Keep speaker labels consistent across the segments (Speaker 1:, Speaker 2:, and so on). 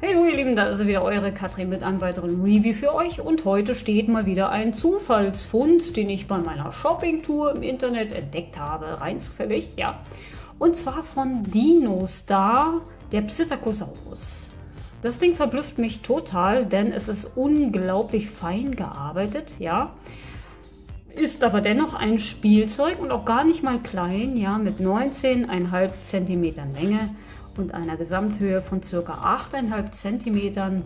Speaker 1: Hey ihr Lieben, da ist wieder eure Katrin mit einem weiteren Review für euch und heute steht mal wieder ein Zufallsfund, den ich bei meiner Shoppingtour im Internet entdeckt habe, rein zufällig, ja. Und zwar von Dinostar, der Psittacosaurus. Das Ding verblüfft mich total, denn es ist unglaublich fein gearbeitet, ja. Ist aber dennoch ein Spielzeug und auch gar nicht mal klein, ja, mit 19,5 cm Länge und einer Gesamthöhe von ca. 8,5 cm.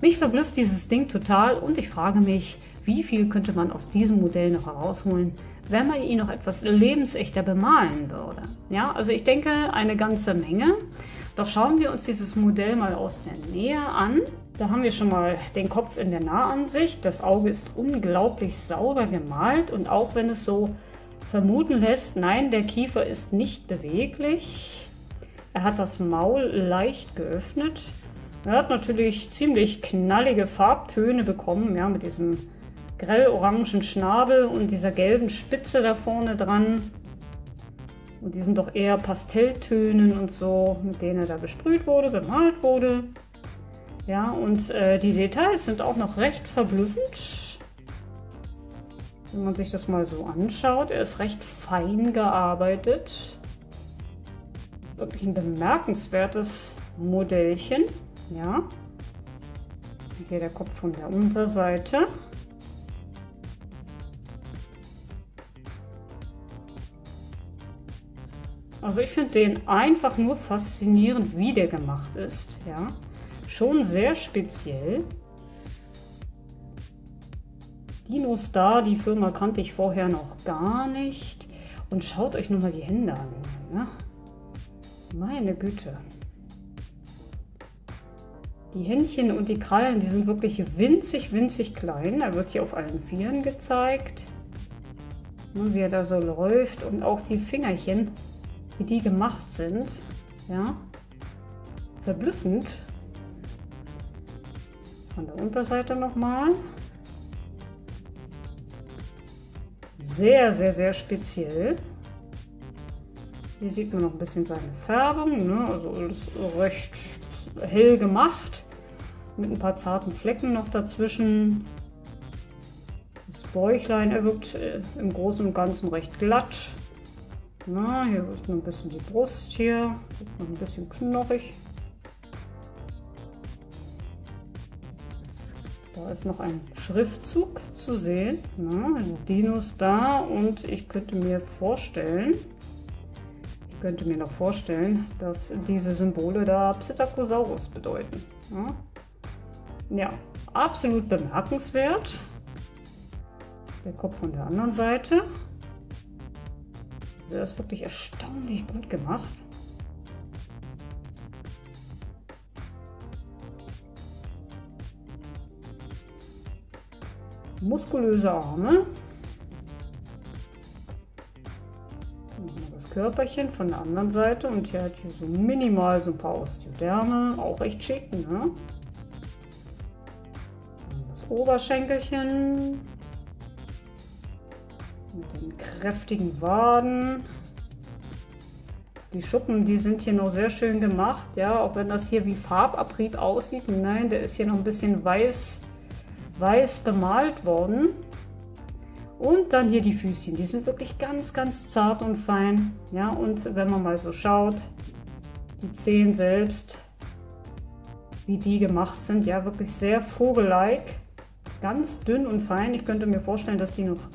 Speaker 1: Mich verblüfft dieses Ding total und ich frage mich, wie viel könnte man aus diesem Modell noch herausholen, wenn man ihn noch etwas lebensechter bemalen würde. Ja, also ich denke eine ganze Menge. Doch schauen wir uns dieses Modell mal aus der Nähe an. Da haben wir schon mal den Kopf in der Nahansicht. Das Auge ist unglaublich sauber gemalt und auch wenn es so vermuten lässt, nein, der Kiefer ist nicht beweglich, er hat das Maul leicht geöffnet. Er hat natürlich ziemlich knallige Farbtöne bekommen, ja, mit diesem grell-orangen Schnabel und dieser gelben Spitze da vorne dran. Und die sind doch eher Pastelltönen und so, mit denen er da besprüht wurde, bemalt wurde. Ja, und äh, die Details sind auch noch recht verblüffend. Wenn man sich das mal so anschaut, er ist recht fein gearbeitet wirklich ein bemerkenswertes Modellchen. Ja. Hier der Kopf von der Unterseite. Also ich finde den einfach nur faszinierend, wie der gemacht ist. Ja. Schon sehr speziell. Dino Star, die Firma kannte ich vorher noch gar nicht. Und schaut euch nur mal die Hände an. Ja. Meine Güte. Die Händchen und die Krallen, die sind wirklich winzig, winzig klein. Er wird hier auf allen Vieren gezeigt. wie er da so läuft und auch die Fingerchen, wie die gemacht sind. Ja, verblüffend. Von der Unterseite nochmal. Sehr, sehr, sehr speziell. Hier sieht man noch ein bisschen seine Färbung, ne? also alles recht hell gemacht, mit ein paar zarten Flecken noch dazwischen. Das Bäuchlein, er wirkt äh, im Großen und Ganzen recht glatt. Na, hier ist noch ein bisschen die Brust hier, noch ein bisschen knochig. Da ist noch ein Schriftzug zu sehen. Na, Dinos da und ich könnte mir vorstellen, könnte mir noch vorstellen, dass diese Symbole da Psittacosaurus bedeuten. Ja, ja absolut bemerkenswert. Der Kopf von der anderen Seite. Also das ist wirklich erstaunlich gut gemacht. Muskulöse Arme. Körperchen von der anderen Seite und hier hat hier so minimal so ein paar Osteoderme, auch recht schick, ne? Das Oberschenkelchen mit den kräftigen Waden. Die Schuppen, die sind hier noch sehr schön gemacht, ja, auch wenn das hier wie Farbabrieb aussieht. Nein, der ist hier noch ein bisschen weiß, weiß bemalt worden. Und dann hier die Füßchen, die sind wirklich ganz, ganz zart und fein. Ja, und wenn man mal so schaut, die Zehen selbst, wie die gemacht sind, ja, wirklich sehr vogellike. Ganz dünn und fein. Ich könnte mir vorstellen, dass die noch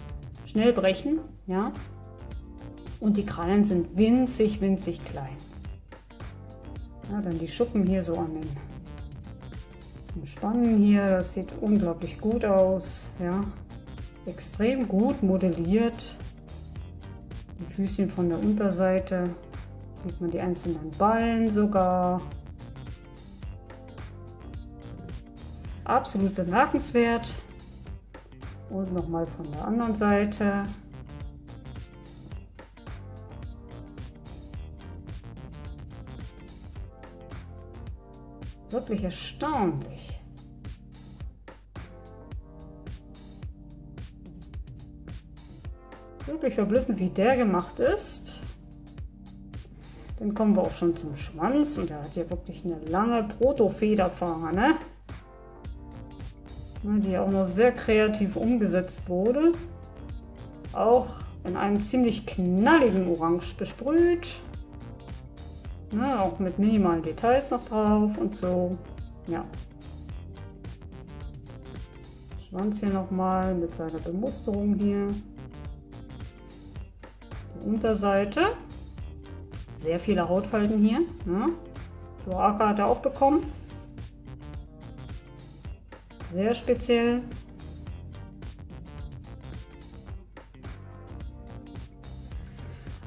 Speaker 1: schnell brechen, ja. Und die Krallen sind winzig, winzig klein. Ja, dann die Schuppen hier so an den Spannen hier, das sieht unglaublich gut aus, ja extrem gut modelliert. Die Füßchen von der Unterseite sieht man die einzelnen Ballen sogar. Absolut bemerkenswert. Und nochmal von der anderen Seite. Wirklich erstaunlich. Wirklich verblüffend, wie der gemacht ist. Dann kommen wir auch schon zum Schwanz und der hat hier wirklich eine lange Proto-Federfahne, ne, die auch noch sehr kreativ umgesetzt wurde. Auch in einem ziemlich knalligen Orange besprüht. Ne, auch mit minimalen Details noch drauf und so. Ja. Schwanz hier nochmal mit seiner Bemusterung hier. Unterseite. Sehr viele Hautfalten hier. Ne? Cloaca hat er auch bekommen. Sehr speziell.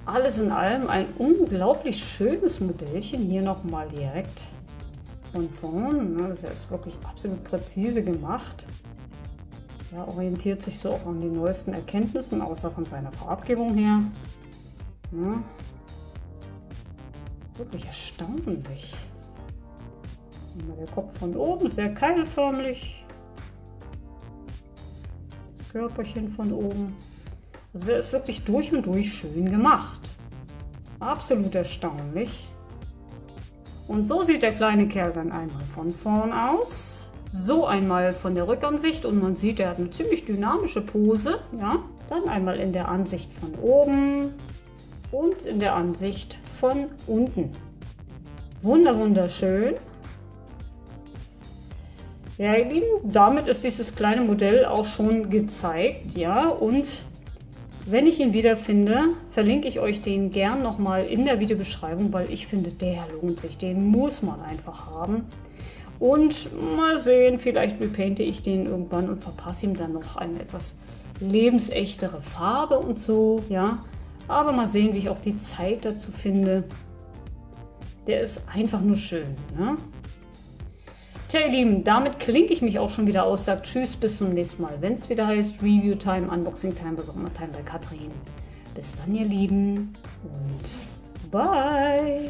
Speaker 1: Alles in allem ein unglaublich schönes Modellchen. Hier nochmal direkt von vorn. Ne? Das ist wirklich absolut präzise gemacht. Er orientiert sich so auch an den neuesten Erkenntnissen, außer von seiner Farbgebung her. Ja, wirklich erstaunlich. Der Kopf von oben sehr keilförmig. Das Körperchen von oben. Also der ist wirklich durch und durch schön gemacht. Absolut erstaunlich. Und so sieht der kleine Kerl dann einmal von vorn aus. So einmal von der Rückansicht und man sieht, er hat eine ziemlich dynamische Pose. Ja? Dann einmal in der Ansicht von oben und in der Ansicht von unten. Wunder, wunderschön. Ja, ihr Lieben, damit ist dieses kleine Modell auch schon gezeigt, ja, und wenn ich ihn wiederfinde, verlinke ich euch den gern nochmal in der Videobeschreibung, weil ich finde, der lohnt sich, den muss man einfach haben. Und mal sehen, vielleicht repainte ich den irgendwann und verpasse ihm dann noch eine etwas lebensechtere Farbe und so, ja. Aber mal sehen, wie ich auch die Zeit dazu finde. Der ist einfach nur schön. Ne? Tja, ihr Lieben, damit klinke ich mich auch schon wieder aus. Sagt Tschüss, bis zum nächsten Mal. Wenn es wieder heißt Review Time, Unboxing Time, was auch immer Time bei Katrin. Bis dann, ihr Lieben. Und bye.